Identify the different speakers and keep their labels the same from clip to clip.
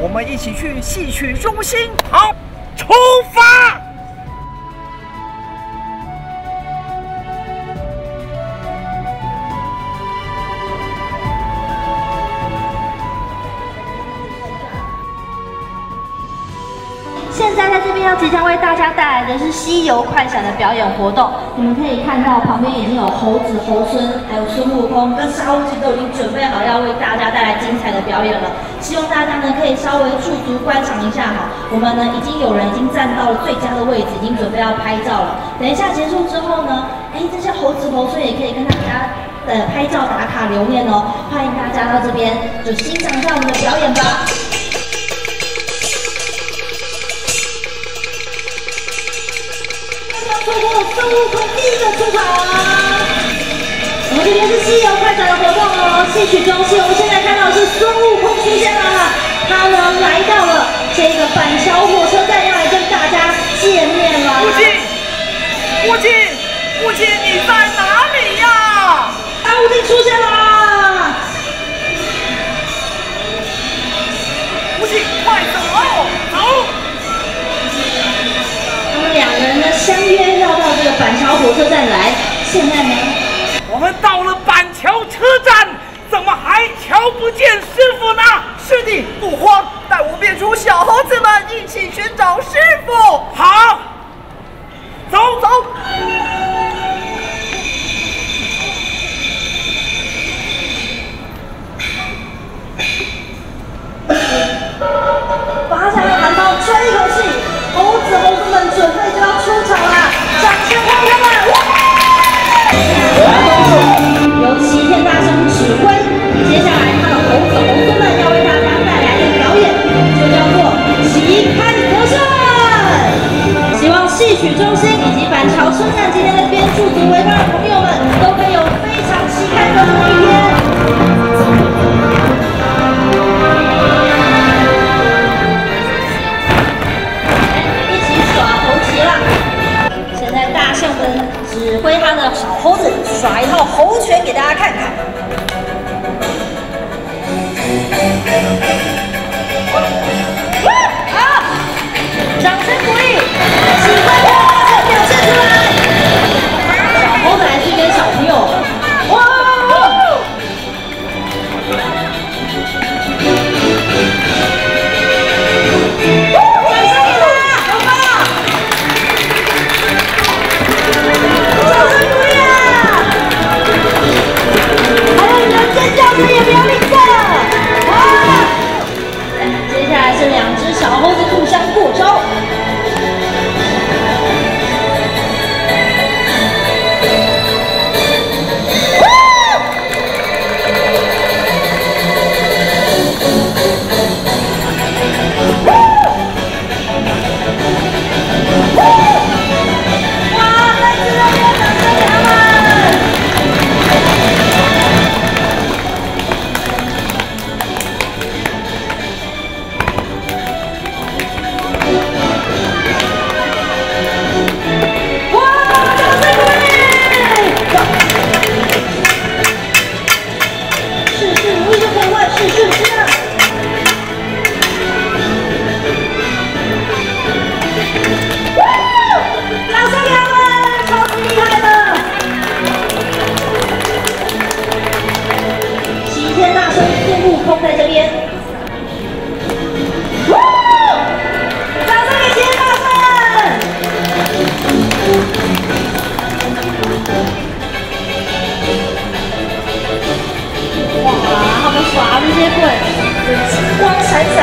Speaker 1: 我们一起去戏曲中心
Speaker 2: 好出发。
Speaker 3: 边要即将为大家带来的是《西游快闪》的表演活动。你们可以看到旁边已经有猴子、猴孙，还有孙悟空跟沙悟净都已经准备好要为大家带来精彩的表演了。希望大家呢可以稍微驻足观赏一下哈。我们呢已经有人已经站到了最佳的位置，已经准备要拍照了。等一下结束之后呢，哎，这些猴子、猴孙也可以跟大家呃拍照打卡留念哦。欢迎大家到这边就欣赏一下我们的表演吧。孙悟空第一个出场啊！我们这边是西游快闪的活动哦，戏曲中戏。我们现在看到是孙悟空出现了哈，他呢来到了这个板桥火车站，要来跟大家见面了。
Speaker 1: 父亲，父亲，父亲，你在
Speaker 3: 们到
Speaker 2: 了板桥车站，怎么还瞧不见师傅呢？
Speaker 1: 师弟不慌，带我变出小猴子们一起寻找师傅。
Speaker 2: 好，
Speaker 3: 指挥他的小猴子耍一套猴拳给大家看看。好，掌声鼓励，孙悟空在这边。哇！他们耍这些棍，金光闪闪，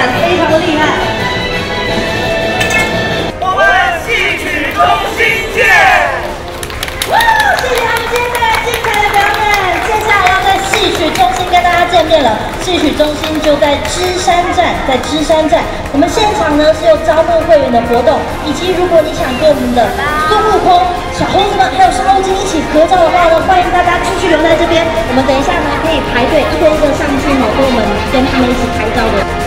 Speaker 3: 变了。戏曲中心就在芝山站，在芝山站。我们现场呢是有招募会员的活动，以及如果你想跟我们的孙悟空、小猴子们还有沙悟净一起合照的话呢，欢迎大家继续留在这边。我们等一下呢可以排队一个一个上去呢，跟我们跟他们一起拍照的。